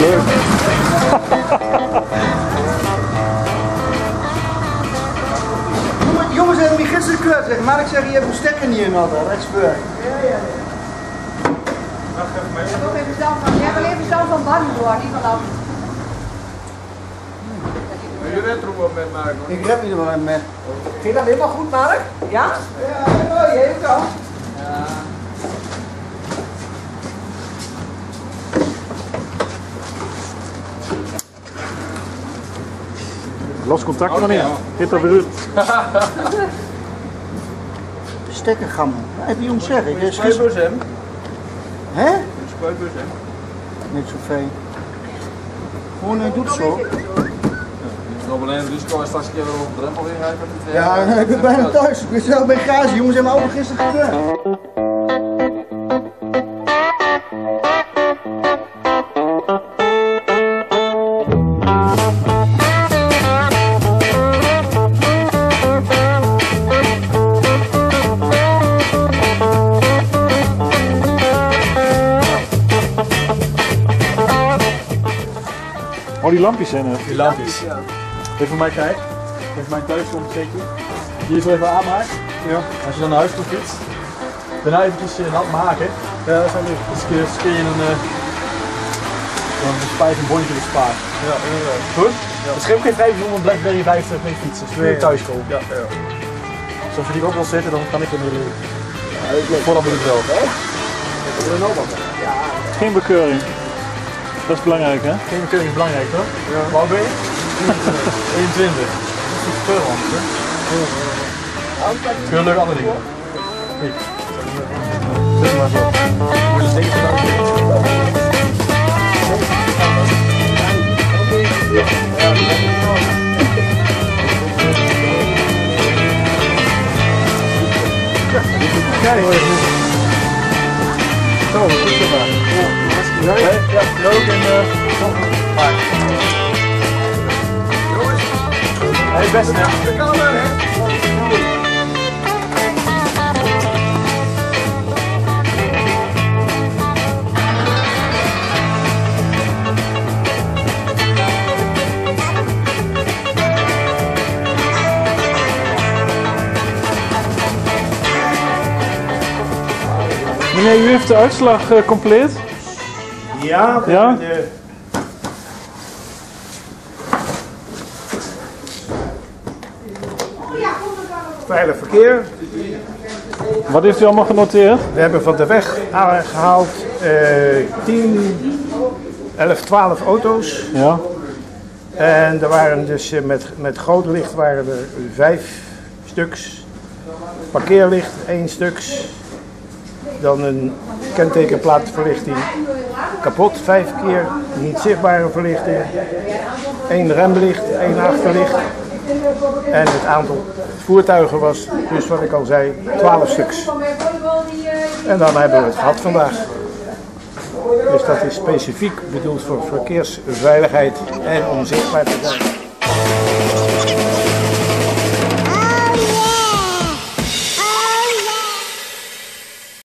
leuk. Jongen- Jongens hebben me gisteren gekleurd, zeg maar. Ik zeg, je hebt een stekker niet in hadden, rechtsbeur. Ik heb ook even verstand van, jij verstand van Barry door, niet van. Je bent er wel met mij. Ik rep niet er wel met. Vind je dat helemaal goed, Mark? Ja? Ja, oh, je Los contact wanneer? Hit er weer uit. Stekkergammel. Heb je ons zeggen? Ik is Spuitbus hem. Hè? Spuitbus hem. Niet zo veel. Gewoon, hij doet het zo. Nog alleen het risico is straks een keer weer op de drempel weer rijden Ja, ik ben bijna thuis. Ik ben zelf bij garage. Jongens hebben allemaal gisteren gekleurd. Oh, die lampjes zijn er. Die lampjes. Even voor mij kijken. Even mijn thuis een stekje. Hier zo even aanmaken. Ja. Als je dan naar huis toe fietst. Daarna eventjes uh, nat maken. Ja, dat zijn die. Dus kun je, dus een, uh, een spijt een bondje bespaart. Ja, inderdaad. Goed? Het scheelt geen 5 om een Blackberry 50 mee fietsen. Dus je thuis komen. Ja, ja. Dus als je die ook wil zitten, dan kan ik hem weer Voordat doe ik het wel. Geen bekeuring. Dat is belangrijk, hè? Geen bekeuring is belangrijk toch? Ja. Waar ben je? 21. Dat is veel anders hè? Veel leuke andere dingen. Kijk. Zet maar zo. Moet je gedaan. Kijk Ja, ja, ook in de Park. Hey, best hè? De kamer, hè? Meneer, u heeft de uitslag eh, compleet? Ja, Ja? de- Veilig verkeer. Wat heeft u allemaal genoteerd? We hebben van de weg aangehaald eh 10, 11, 12 auto's. Ja. En er waren dus eh, met, met groot licht waren er vijf stuks. Parkeerlicht één stuks. Dan een kentekenplaatverlichting kapot, vijf keer. Niet zichtbare verlichting. Één remlicht, één achterlicht. En het aantal voertuigen was, dus wat ik al zei, 12 stuks. En dan hebben we het gehad vandaag. Dus dat is specifiek bedoeld voor verkeersveiligheid en om zichtbaar te zijn.